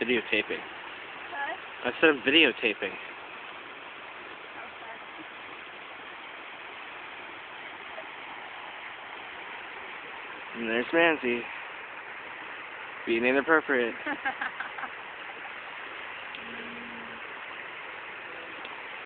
videotaping. Huh? I said I'm videotaping. And there's Manzi. Being inappropriate.